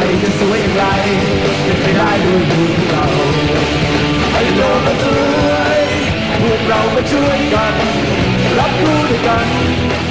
right, it's the way right, we it,